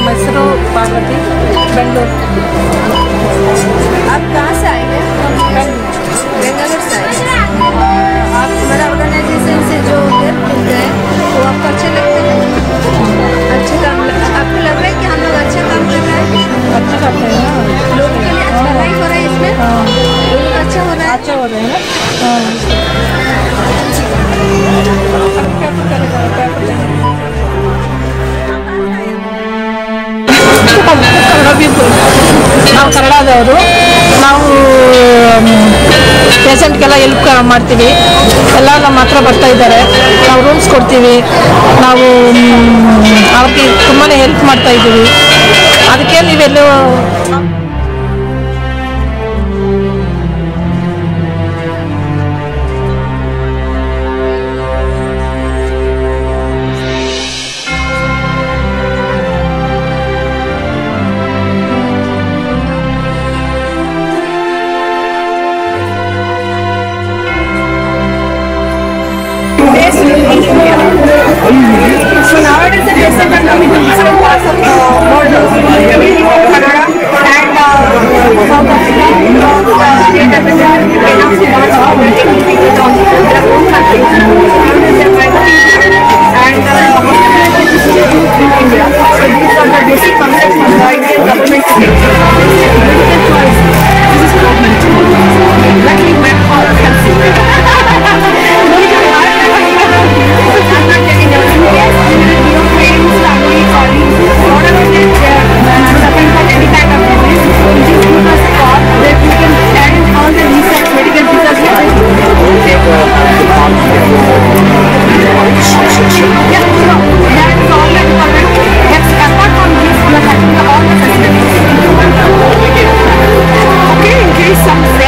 मेरा मसरो पार्वती बेंगलोर। आप कहाँ से आए हैं? बेंगलोर से आए आप हमारा ऑर्गेनाइजेशन से जो हेल्प मिलते हैं वो आपको अच्छे लगते हैं? अच्छे काम आपको लग रहा है कि हम लोग अच्छा काम कर रहे हैं? अच्छा कर रहे हैं हाँ। लोगों के लिए अच्छा लाइफ हो रहा है इसमें? हाँ। अच्छा हो रहा है? अच्छा हो रहा है ना? हाँ। ಕನ್ನಡದವರು. ನಾವು ಪೇಶೆಂಟ್ಗೆಲ್ಲ ಹೆಲ್ಪ್ ಮಾಡ್ತೀವಿ. ಎಲ್ಲ ನಮ್ಮ ಹತ್ರ ಬರ್ತಾ ಇದ್ದಾರೆ. ನಾವು ರೂಮ್ಸ್ ಕೊಡ್ತೀವಿ. ನಾವು ಅವ್ರಿಗೆ ತುಂಬಾ ಹೆಲ್ಪ್ ಮಾಡ್ತಾ ಇದ್ದೀವಿ. ಅದಕ್ಕೆ ನೀವೆಲ್ಲೂ uống là do something.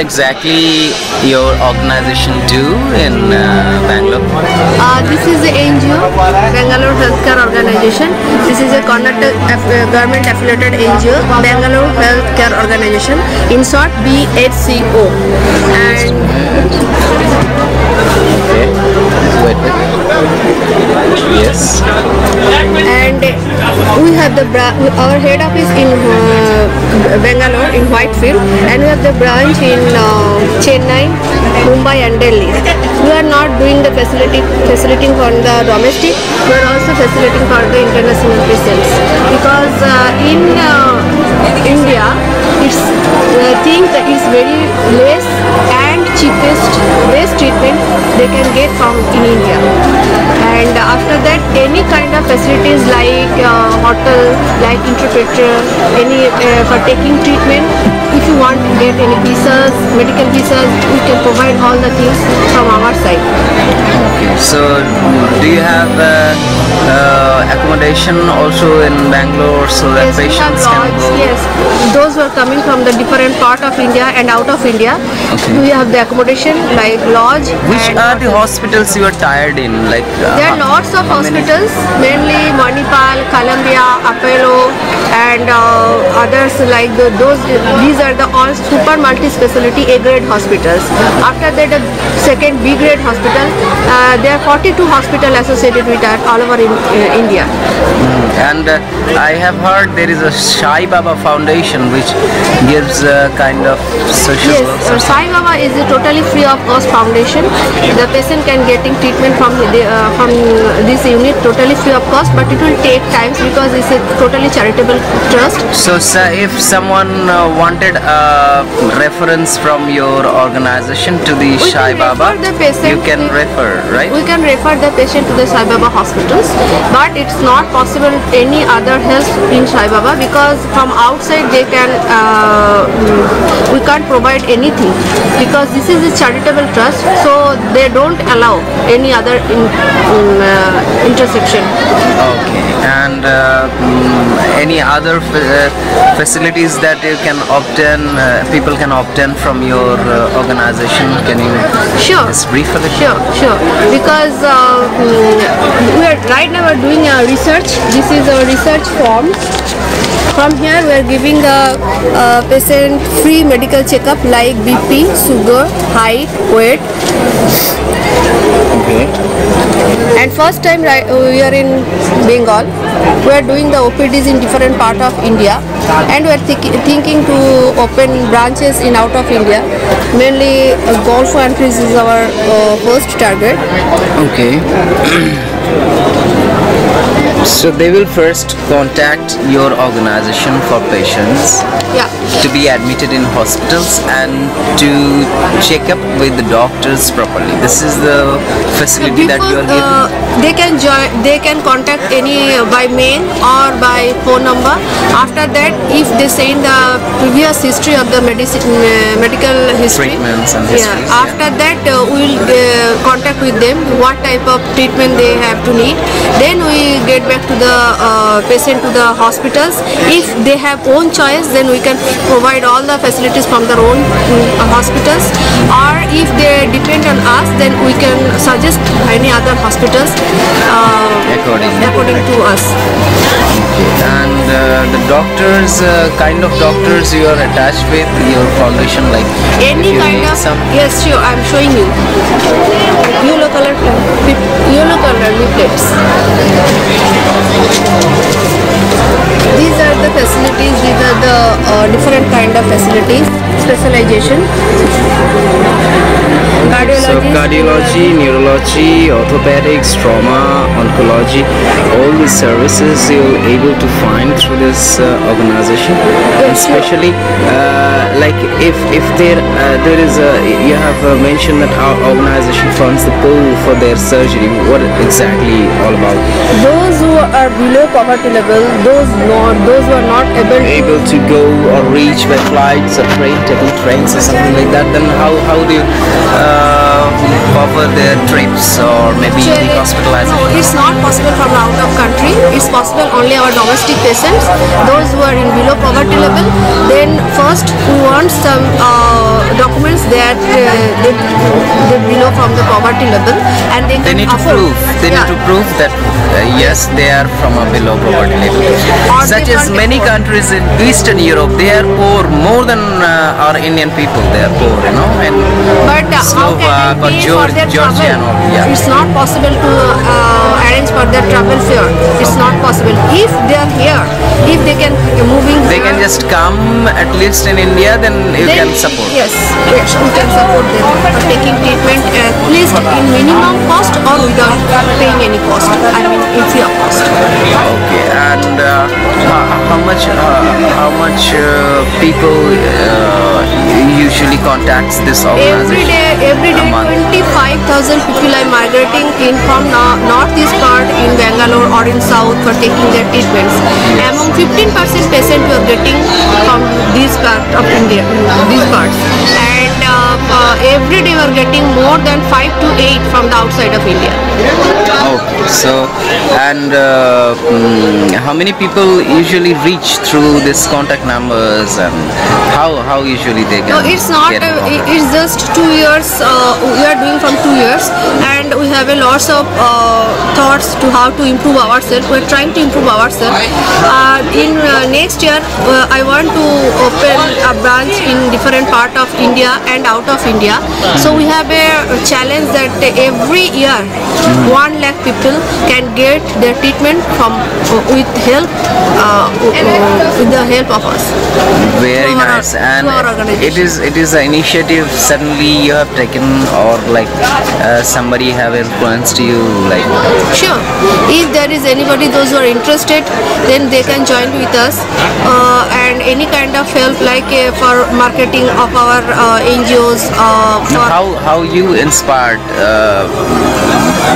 Exactly your organization do in uh, Bangalore? Uh, this is the NGO, Bangalore Healthcare Organization. This is a Karnataka aff- uh, government affiliated NGO, Bangalore Healthcare Organization, in short BHCO. And Okay. Yes. and we have the our head office in uh, Bangalore in Whitefield, and we have the branch in uh, Chennai, Mumbai, and Delhi. We are not doing the facility facilitating for the domestic, we are also facilitating for the international patients because uh, in uh, India, it's uh, think that it's very less cheapest best treatment they can get from in India. And after that, any kind of facilities like uh, hotel, like interpreter, any uh, for taking treatment, if you want to get any visas, medical visas, we can provide all the things from our side. So, do you have uh, uh, accommodation also in Bangalore so that Yes, patients can lodge. go? Yes, those who are coming from the different part of India and out of India, Okay. we have the accommodation like lodge. Which are the hospitals you are tired in? Like uh, There are lots of how many? hospitals, mainly Manipal, Columbia, Apollo, and uh, others like the, those. These are the all super multi-specialty A-grade hospitals. After that, the second B-grade hospital. Uh, there are 42 hospitals associated with that all over in uh, India. And uh, I have heard there is a Shai Baba Foundation which gives uh, kind of social Yes, work. uh, Sai Baba is a totally free of cost foundation. The patient can getting treatment from the, uh, from this unit totally free of cost, but it will take times because it's a totally charitable trust. So, sir, if someone uh, wanted a reference from your organization to the We Shai Baba, you can refer, right? We can refer the patient to the Sai Baba hospitals, but it's not possible any other health in Sai Baba because from outside they can uh, we can't provide anything because this is a charitable trust, so they don't allow any other in, mm, uh, intersection. Okay. And uh, mm, any other uh, facilities that you can obtain, uh, people can obtain from your uh, organization? Can you Sure. just brief a little? Sure, sure. Because uh, mm, we are right now we are doing a research. This is a research form. From here we are giving the uh, patient free medical checkup like BP, sugar, height, weight. And first time right, we are in Bengal. We are doing the OPDs in different part of India, and we are thi- thinking to open branches in out of India. Mainly uh, Gulf countries is our uh, first target. Okay. so they will first contact your organization for patients Yeah. to be admitted in hospitals and to check up with the doctors properly. This is the facility that you are Before, uh, they can join they can contact any uh, by mail or by phone number after that if they send the previous history of the medicine uh, medical history Treatments and yeah, histories, yeah. after that uh, we will uh, contact with them what type of treatment they have to need then we get back to the uh, patient to the hospitals. If they have own choice then we can provide all the facilities from their own mm, hospitals. Or if they depend on us then we can suggest any other hospitals uh, According. according to us. And uh, the doctors, uh, kind of doctors you are attached with your foundation, like any kind of some yes sure i'm showing you. Yellow color 鸡牛。Neurology, orthopedics, trauma, oncology, all these services you're able to find through this uh, organization. And especially uh, like if if there uh, there is a you have uh, mentioned that our organization funds the pool for their surgery. What exactly all about? Those who are below poverty level, those not, those who are not able to Able to go or reach by flights or train, taking trains or something like that. Then how how do you uh, cover their trips or maybe Actually, hospitalization? No, it's not possible from out of country. It's possible only our domestic patients, those who are in below poverty level. Then first we want some uh, documents that uh, they, they below from the poverty level, and they, they can need to prove they Yeah. need to prove that uh, yes they are from a below poverty level Or such as many afford. countries in eastern europe they are poor more than uh, our indian people they are poor you know and But uh, Slovak or they yeah. It's not possible to uh, arrange for their travel fare. It's not possible. If they are here, if they can moving they can just come at least in india then you then can support Yes, yes, we can support them for taking treatment at least in minimum cost or without paying any cost. I mean, free of cost. okay and uh, how, much uh, how much uh, people uh, usually contacts this organization Every day, every day, 25,000 people are migrating in from no- northeast part in Bangalore or in south for taking their treatments. Among 15% patient we are getting from these part of India, these parts. And uh, uh, every day we are getting more than 5 to 8 from the outside of India. Okay, so and uh, mm, how many people usually reach through this contact numbers and how how usually they No, can it's not. get Uh, it's just two years. Uh, we are doing from two years, and we have a lots of uh, thoughts to how to improve ourselves. We're trying to improve ourselves. Uh, in uh, next year, uh, I want to open a branch in different part of India and out of India. So we have a challenge that every year, one lakh people can get their treatment from uh, with help uh, with the help of us. very our- nice and it is it is an initiative suddenly you have taken or like uh, somebody have influenced you like Sure. If there is anybody, those who are interested, then they can join with us. Uh, and any kind of help, like uh, for marketing of our uh, NGOs, uh, for how how you inspired uh,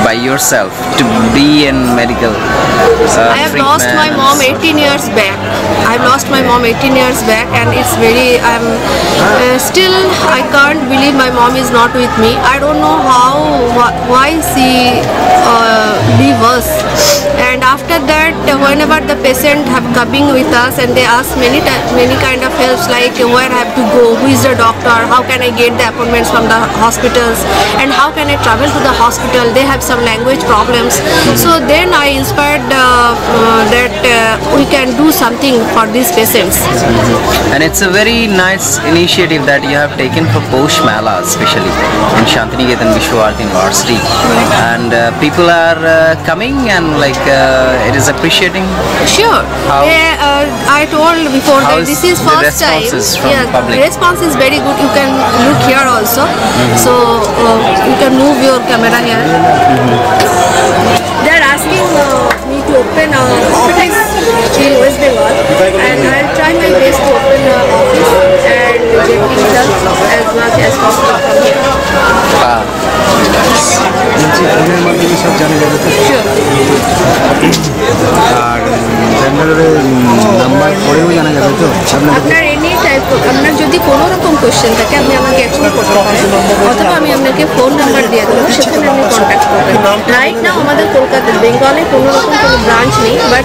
by yourself to be in medical uh, I have lost my mom 18 years back. I have lost my mom 18 years back, and it's very. I'm uh, still. I can't believe my mom is not with me. I don't know how. wh- Why she uh, leave us. And after that, whenever the patient have coming with us, and they ask many many kind of helps like where I have to go, who is the doctor, how can I get the appointments from the hospitals, and how can I travel to the hospital. They have some language problems. So then I inspired uh, uh, that uh, we can do something for these patients. And it's a very nice initiative that you have taken for Poush Mela, especially in Shantiniketan Visva-Bharati University. And uh, people are uh, coming and like uh, it is appreciating? Sure. How? Yeah, uh, I told before How that this is first time. yeah, public? response is very good. You can look here also. Mm -hmm. So uh, you can move your camera here. Mm -hmm. They're asking uh, me to open office in West Bengal, and I'll try my best to open an office and get results as much as possible from here. Wow. ফোনের মাধ্যমে সব জানা যাবে তো? আর ব্যাঙ্গালোরে number পরেও জানা যাবে তো আপনার এনি টাইপ আপনার যদি কোনো রকম কোশ্চেন থাকে আপনি আমাকে এখনই করতে পারেন। অথবা আমি আপনাকে ফোন নাম্বার দিয়ে দেবো সেখানে আপনি কন্ট্যাক্ট করবেন। রাইট নাও আমাদের কলকাতায় বেঙ্গলে কোনো রকম কোনো ব্রাঞ্চ নেই বাট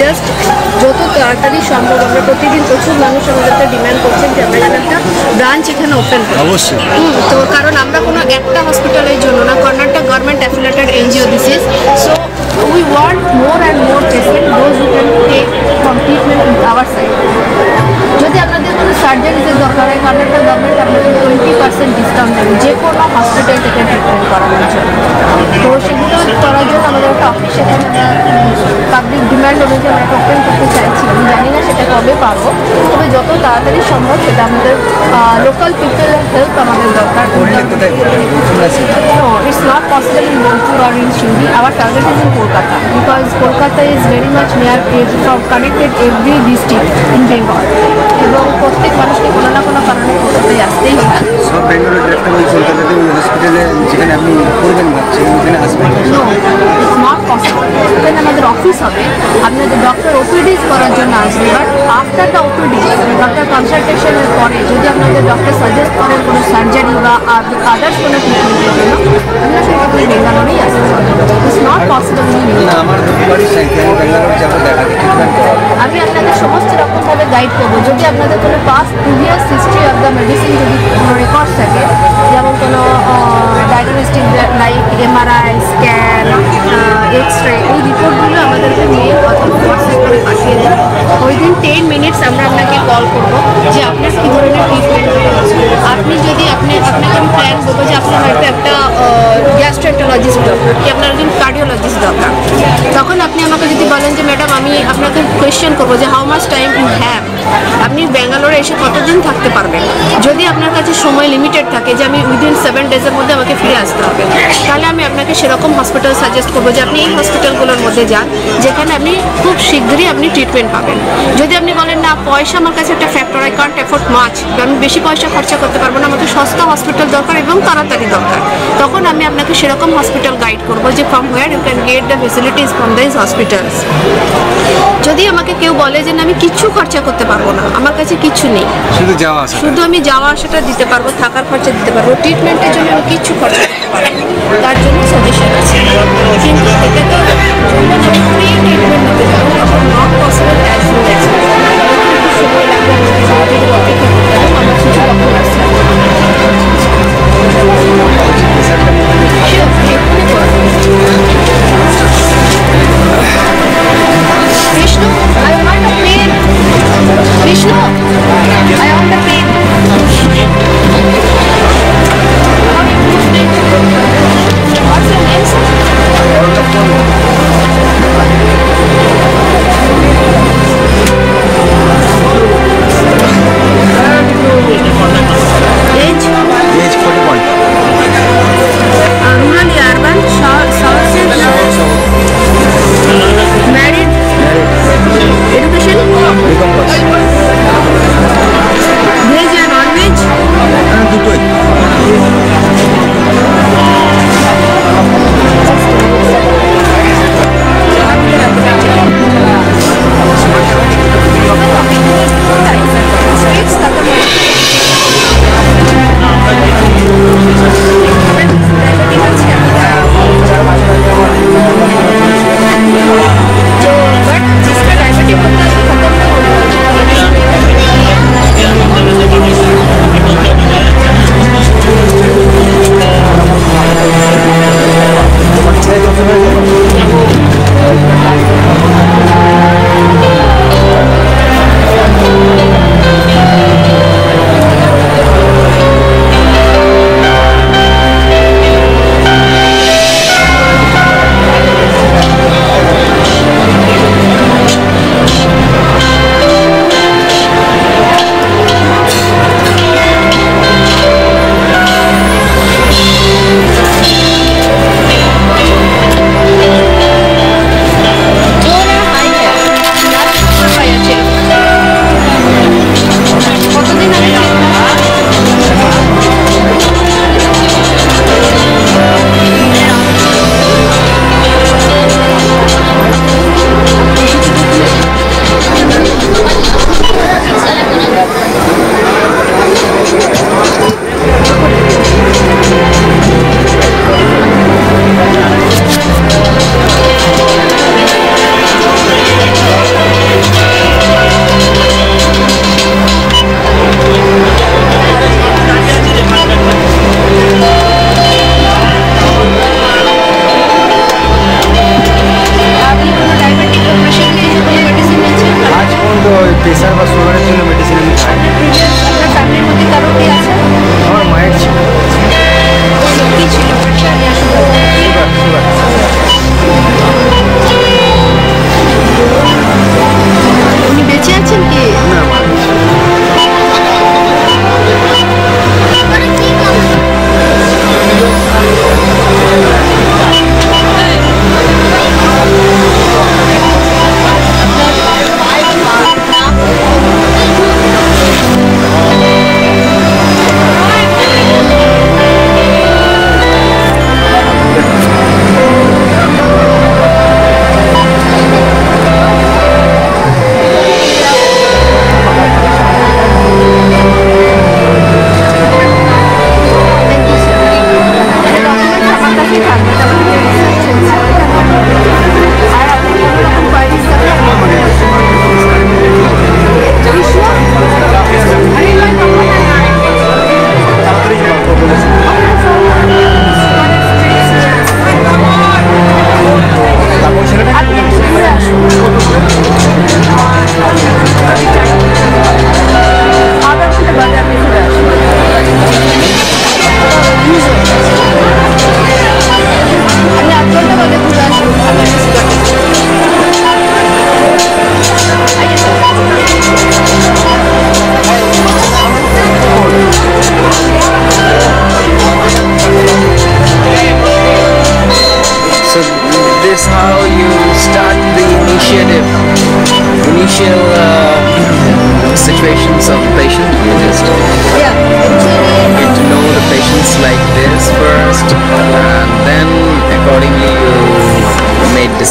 জাস্ট যত তাড়াতাড়ি সম্ভব আমরা প্রতিদিন প্রচুর মানুষ আমাদেরকে ডিমান্ড করছেন যে আমরা যেন একটা ব্রাঞ্চ এখানে ওপেন করি। অবশ্যই। তো কারণ আমরা কোনো একটা হসপিটালের জন্য না Karnataka government affiliated NGO this is so we want more and more patient those who can take from treatment with our side যদি আপনাদের সার্জারি যে দরকার হয় কার্ডটা গভর্নমেন্ট আপনাকে টোয়েন্টি পার্সেন্ট ডিসকাউন্ট দেবে, যে কোনো হসপিটাল থেকে ট্রিটমেন্ট করানোর জন্য। তো সেগুলো করার জন্য আমাদের একটা অফিসের পাবলিক ডিমান্ড অনুযায়ী আমরা একটা ওপেন করতে চাইছি। আমি জানি না সেটা কবে পাবো, তবে যত তাড়াতাড়ি সম্ভব সেটা আমাদের লোকাল পিপলের হেল্প আমাদের দরকার। It's not possible in Bolpur R in Siuri our target is in Kolkata because Kolkata is very much near connected every district in Bengal এবং প্রত্যেক মানুষকে কোনো না কোনো কারণে কলকাতায় আসতেই হয়। সব ব্যাঙ্গালোর একটা ওই কলকাতাতে ওই হসপিটালে যেখানে আপনি করবেন ভাবছেন ওখানে আসবেন নো ইটস নট পসিবল এখানে আমাদের অফিস হবে আপনাদের ডক্টর ওপিডিস করার জন্য আসবে but after the O P D doctor কনসালটেশনের পরে যদি আপনাদের ডক্টর সাজেস্ট করেন কোনো সার্জারি বা আদার্স কোনো ট্রিটমেন্টের জন্য আপনাকে আপনি বেঙ্গালোরেই আসতে ইটস নট পসিবল না আমার তো সাইকেল আমি যাব আপনাদের সমস্ত রকমভাবে গাইড করব। যদি আপনাদের কোনো past previous history of the medicine যদি কোনো রেকর্ড থাকে যেমন কোনো diagnostic like M R I scan X ray এই রিপোর্টগুলো আমাদেরকে মেল অথবা হোয়াটসঅ্যাপ করে পাঠিয়ে দিন। ওই দিন টেন মিনিটস আমরা আপনাকে কল করব যে আপনার কী ধরনের ট্রিটমেন্ট আপনি যদি আপনি আপনাকে আমি প্ল্যান করব যে আপনার হয়তো একটা গ্যাস্ট্রোএন্টোলজিস্ট দরকার, কি আপনার একজন কার্ডিওলজিস্ট দরকার। তখন আপনি আমাকে যদি বলেন যে, ম্যাডাম, আমি আপনাকে কোয়েশ্চেন করব যে how much time you have আপনি ব্যাঙ্গালোরে এসে কতদিন থাকতে পারবেন? যদি আপনার কাছে সময় লিমিটেড থাকে যে আমি উইদিন সেভেন ডেজের মধ্যে আমাকে ফিরে আসতে হবে, তাহলে আমি আপনাকে সেরকম হসপিটাল সাজেস্ট করব যে আপনি এই হসপিটালগুলোর মধ্যে যান, যেখানে আপনি খুব শীঘ্রই আপনি ট্রিটমেন্ট পাবেন। যদি আপনি বলেন, না, পয়সা আমার কাছে একটা factor I can't afford much আমি বেশি পয়সা খরচা করতে পারব না, আমাকে সস্তা হসপিটাল দরকার এবং তাড়াতাড়ি দরকার। তখন আমি আপনাকে সেরকম হসপিটাল গাইড করব যে from where you can get the facilities from this hospitals যদি আমাকে কেউ বলে যে, না, আমি কিছু খরচা করতে পারব না। আমার কাছে কিছু নেই। শুধু যাওয়া আসা শুধু আমি যাওয়া আসাটা দিতে পারব থাকার খরচা দিতে পারব। ট্রিটমেন্টের জন্য আমি কিচ্ছু খরচা পারব। তার জন্য সাজেশন আছে। কিন্তু এটাকে যখন ফ্রি ট্রিটমেন্ট দিতে যাব not possible as soon as সময় লাগবে অপেক্ষা করতে হবে আমার কিছু ডকুমেন্টস লাগবে Sure, Vishnu, I want the pen. What's your name, sir?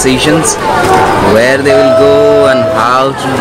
Decisions where they will go and how to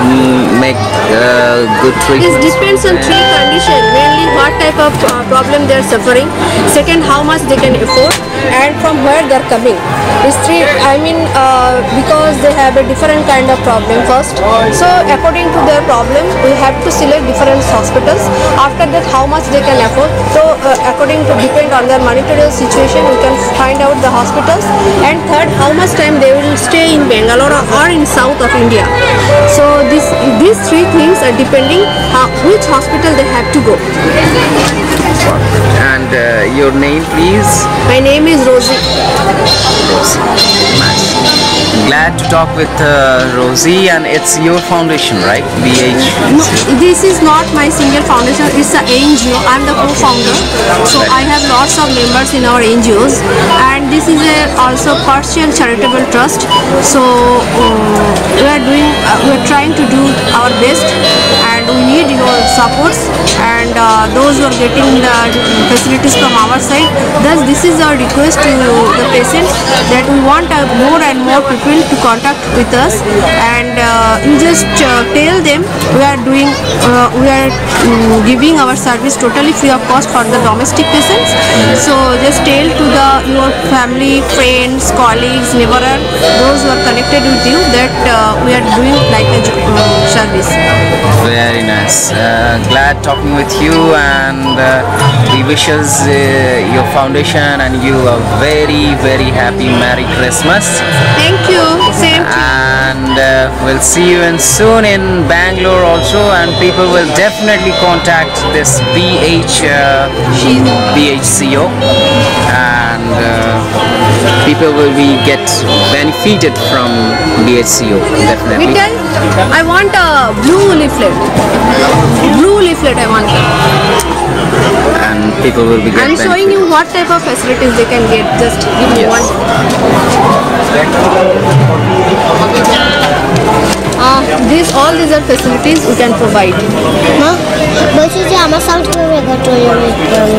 make uh, good This treatment. depends on three conditions. What type of uh, problem they are suffering. Second, how much they can afford, and from where they are coming. These three, I mean, uh, because they have a different kind of problem first. So according to their problem, we have to select different hospitals. After that, how much they can afford. So uh, according to depend on their monetary situation, we can find out the hospitals. And third, how much time they will stay in Bangalore or in south of India. So this these three things are depending how, which hospital they have to go. And uh, your name, please? My name is Rosie. Rosie. Nice. Glad to talk with uh, Rosie, and it's your foundation, right? BH. No, this is not my single foundation. It's an NGO. I'm the co-founder. So I have lots of members in our NGOs, and this is a also partial charitable trust. So um, we are doing, uh, we are trying to do our best, and we need your supports and uh, those who are getting the facilities from our side. Thus, this is our request to the patients that we want uh, more and more people to contact with us, and uh, you just uh, tell them we are doing, uh, we are mm, giving our service totally free of cost for the domestic patients. So just tell to the your family, friends, colleagues, neighbor, those who are connected with you that uh, we are doing like a service. Very nice. Uh, glad talking with you, and uh, we wishes uh, your foundation and you a very, very happy Merry Christmas. Thank you. Same. and uh, we'll see you in soon in Bangalore also and people will definitely contact this BH uh, BHCO and uh, people will be get benefited from BHCO definitely I want a blue leaflet. Blue leaflet I want. and people will be I'm showing you what type of facilities they can get. Just give me Yes. one. Uh, these all these are facilities we can provide. মা বলছি যে আমার sound কিভাবে record হয়ে যাবে total